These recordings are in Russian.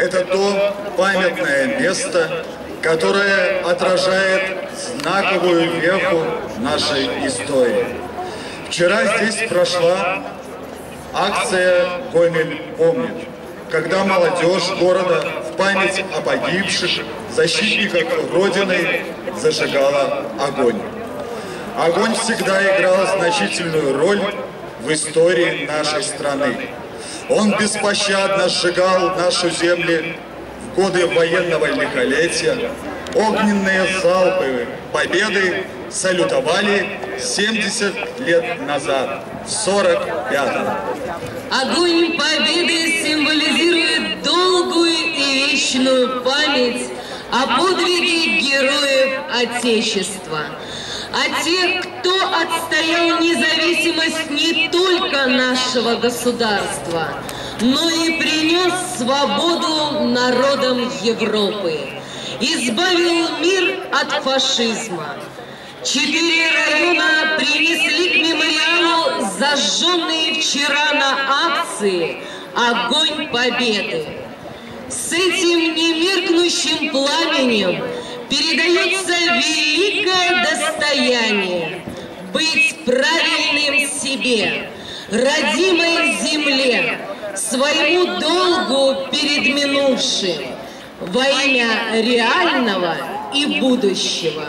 это то памятное место, которое отражает знаковую веху нашей истории. Вчера здесь прошла акция «Гомель помнит», когда молодежь города в память о погибших защитниках Родины зажигала огонь. Огонь всегда играл значительную роль в истории нашей страны. Он беспощадно сжигал нашу землю в годы военного лихолетия. Огненные залпы победы салютовали 70 лет назад, в 45-м. Огонь победы символизирует долгую и вечную память о подвиге героев Отечества – а тех, кто отстоял независимость не только нашего государства, но и принес свободу народам Европы, избавил мир от фашизма. Четыре района принесли к мемориалу зажженные вчера на акции «Огонь Победы». С этим немеркнущим пламенем передается великое достояние быть правильным себе, родимой земле, своему долгу перед минувшим, во имя реального и будущего.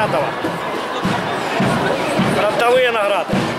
45-го. Фронтовые награды.